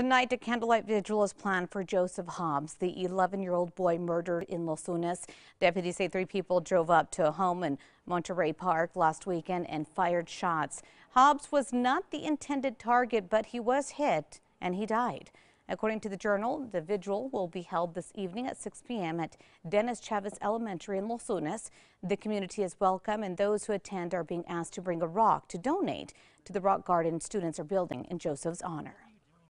Tonight, a candlelight vigil is planned for Joseph Hobbs, the 11-year-old boy murdered in Los Lunas. Deputies say three people drove up to a home in Monterey Park last weekend and fired shots. Hobbs was not the intended target, but he was hit and he died. According to the Journal, the vigil will be held this evening at 6 p.m. at Dennis Chavez Elementary in Los Lunas. The community is welcome and those who attend are being asked to bring a rock to donate to the rock garden students are building in Joseph's honor.